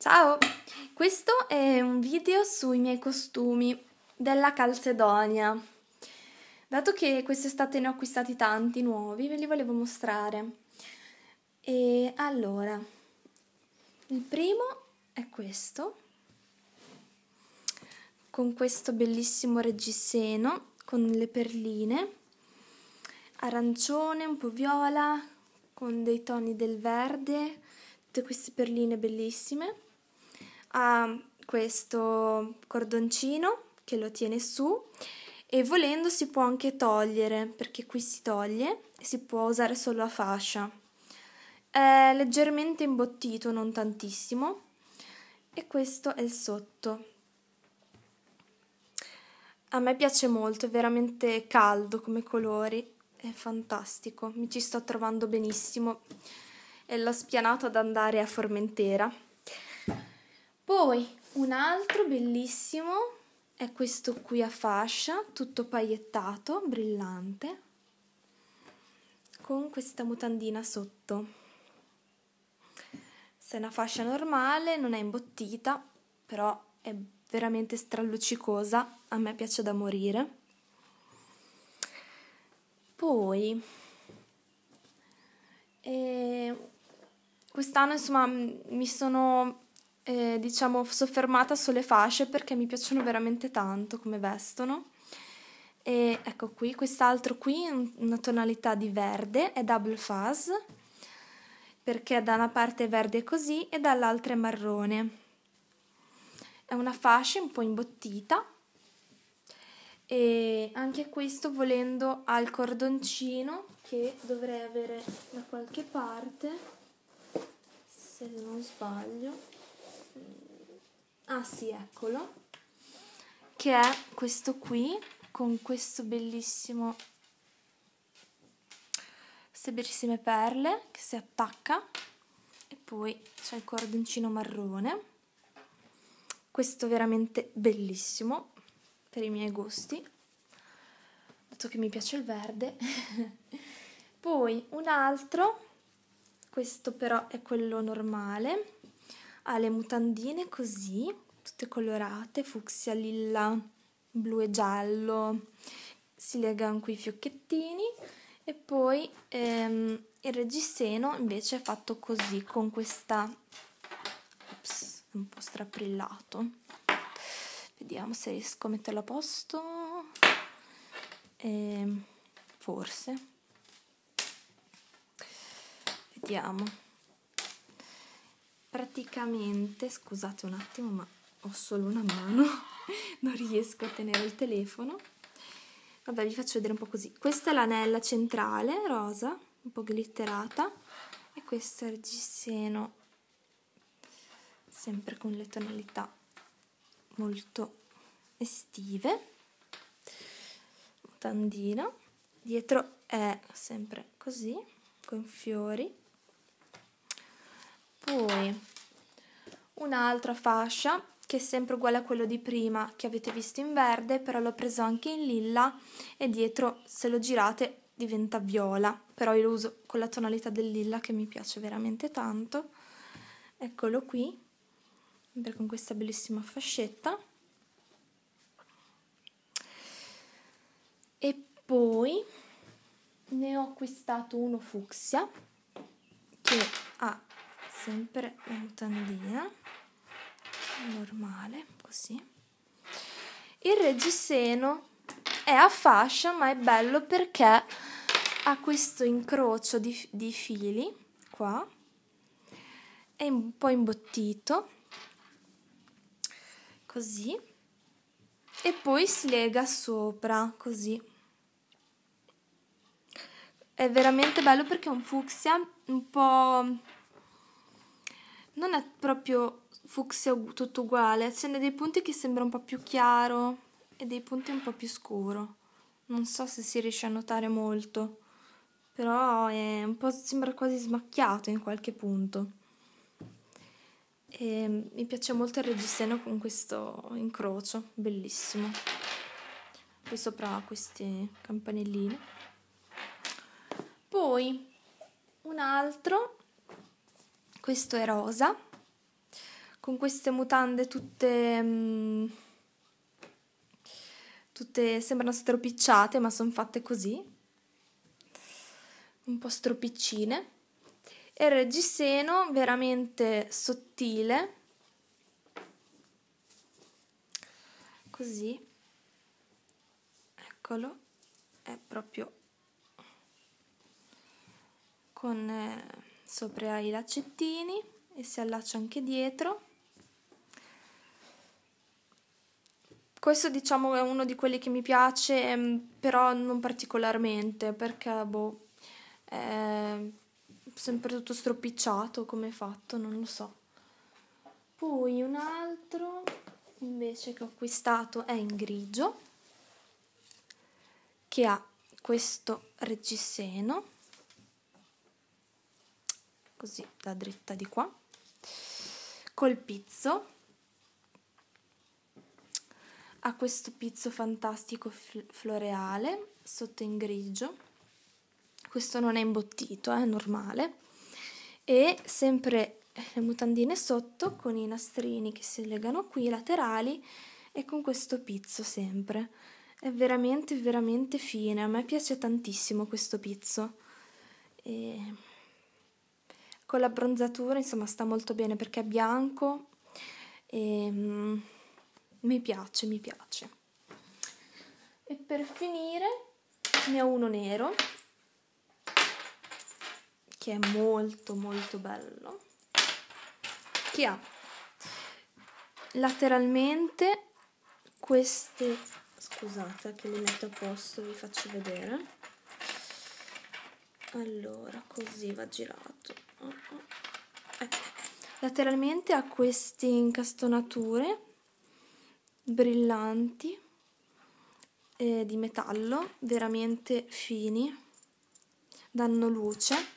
Ciao! Questo è un video sui miei costumi della Calcedonia. Dato che quest'estate ne ho acquistati tanti nuovi, ve li volevo mostrare. E allora, il primo è questo, con questo bellissimo reggiseno, con le perline, arancione, un po' viola, con dei toni del verde, tutte queste perline bellissime ha questo cordoncino che lo tiene su e volendo si può anche togliere perché qui si toglie e si può usare solo a fascia. È leggermente imbottito, non tantissimo, e questo è il sotto. A me piace molto, è veramente caldo come colori, è fantastico, mi ci sto trovando benissimo e l'ho spianato ad andare a Formentera. Poi un altro bellissimo è questo qui a fascia, tutto paillettato, brillante, con questa mutandina sotto. Se è una fascia normale, non è imbottita, però è veramente strallucicosa, a me piace da morire. Poi, eh, quest'anno insomma mi sono eh, diciamo soffermata sulle fasce perché mi piacciono veramente tanto come vestono. E ecco qui, quest'altro qui, una tonalità di verde, è double fuzz, perché da una parte è verde così e dall'altra è marrone. È una fascia un po' imbottita e anche questo volendo ha il cordoncino che dovrei avere da qualche parte, se non sbaglio ah sì eccolo. Che è questo qui con questo bellissimo queste bellissime perle che si attacca. E poi c'è il cordoncino marrone. Questo veramente bellissimo per i miei gusti. Dato che mi piace il verde. Poi un altro questo però è quello normale ha le mutandine così, tutte colorate, fucsia, lilla, blu e giallo, si legano qui i fiocchettini e poi ehm, il reggiseno invece è fatto così con questa Ops, un po' straprillato vediamo se riesco a metterlo a posto. Ehm, forse. Vediamo praticamente, scusate un attimo ma ho solo una mano, non riesco a tenere il telefono. Vabbè, vi faccio vedere un po' così. Questa è l'anella centrale, rosa, un po' glitterata, e questo è il reggiseno, sempre con le tonalità molto estive. Tandina. Dietro è sempre così, con fiori poi un'altra fascia che è sempre uguale a quello di prima che avete visto in verde, però l'ho preso anche in lilla e dietro se lo girate diventa viola, però io lo uso con la tonalità del lilla che mi piace veramente tanto. Eccolo qui, sempre con questa bellissima fascetta. E poi ne ho acquistato uno fucsia che ha sempre la mutandina normale così. Il reggiseno è a fascia ma è bello perché ha questo incrocio di, di fili qua. È un po' imbottito. Così. E poi si lega sopra così. È veramente bello perché è un fucsia un po' non è proprio fucsia tutto uguale, ce n'è dei punti che sembra un po' più chiaro e dei punti un po' più scuro. Non so se si riesce a notare molto, però è un po' sembra quasi smacchiato in qualche punto. E mi piace molto il reggiseno con questo incrocio, bellissimo. Qui sopra queste campanelline. Poi un altro questo è rosa, con queste mutande tutte... Mm, tutte sembrano stropicciate ma sono fatte così un po' stropiccine e il reggiseno veramente sottile così eccolo è proprio con eh, sopra i laccettini e si allaccia anche dietro. Questo diciamo è uno di quelli che mi piace ehm, però non particolarmente perché boh è sempre tutto stropicciato come fatto non lo so. Poi un altro invece che ho acquistato è in grigio che ha questo reggiseno così da dritta di qua col pizzo. Ha questo pizzo fantastico floreale sotto in grigio. Questo non è imbottito è normale. E sempre le mutandine sotto con i nastrini che si legano qui laterali e con questo pizzo sempre. È veramente veramente fine. A me piace tantissimo questo pizzo. E con l'abbronzatura insomma sta molto bene perché è bianco e mm, mi piace, mi piace. E per finire ne ho uno nero che è molto molto bello che ha lateralmente queste scusate che li metto a posto vi faccio vedere allora così va girato lateralmente ha queste incastonature brillanti eh, di metallo veramente fini danno luce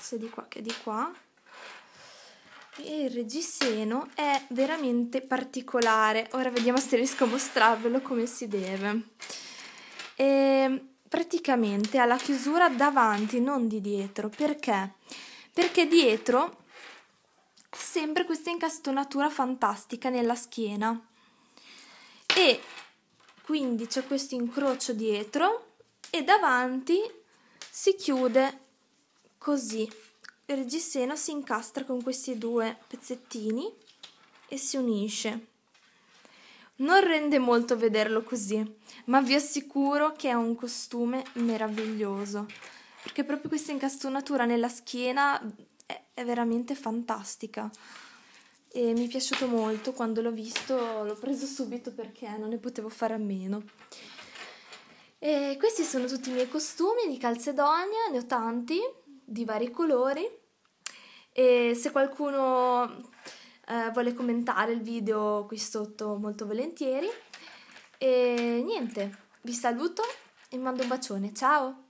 sia di qua che di qua. E il reggiseno è veramente particolare. Ora vediamo se riesco a mostrarvelo come si deve. E praticamente ha la chiusura davanti non di dietro perché perché dietro sempre questa incastonatura fantastica nella schiena. E quindi c'è questo incrocio dietro e davanti si chiude così. Il reggiseno si incastra con questi due pezzettini e si unisce. Non rende molto vederlo così ma vi assicuro che è un costume meraviglioso perché proprio questa incastonatura nella schiena è, è veramente fantastica. E mi è piaciuto molto quando l'ho visto l'ho preso subito perché non ne potevo fare a meno. E questi sono tutti i miei costumi di Calcedonia ne ho tanti di vari colori. E se qualcuno eh, vuole commentare il video qui sotto molto volentieri. E niente vi saluto e mando un bacione. Ciao